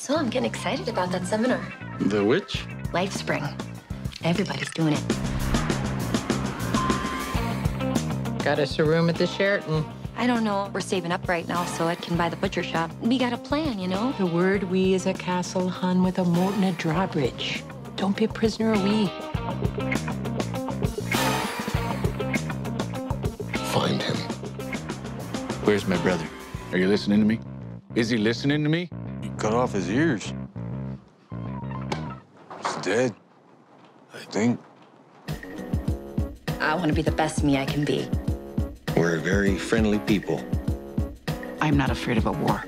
So I'm getting excited about that seminar. The which? Lifespring. Everybody's doing it. Got us a room at the Sheraton. I don't know. We're saving up right now so I can buy the butcher shop. We got a plan, you know? The word we is a castle hun with a moat and a drawbridge. Don't be a prisoner of we. Find him. Where's my brother? Are you listening to me? Is he listening to me? You cut off his ears. He's dead. I think. I want to be the best me I can be. We're very friendly people. I'm not afraid of a war.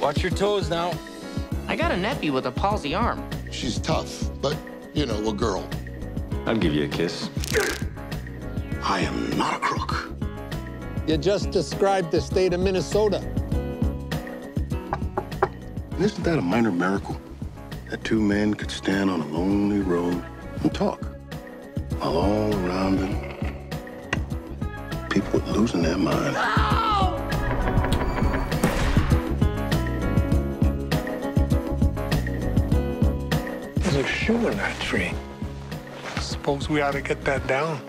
Watch your toes now. I got a nephew with a palsy arm. She's tough, but, you know, a girl. I'll give you a kiss. I am not a crook. You just described the state of Minnesota. Isn't that a minor miracle? That two men could stand on a lonely road and talk. While all around them, people were losing their minds. There's a shoe in that tree. Suppose we ought to get that down.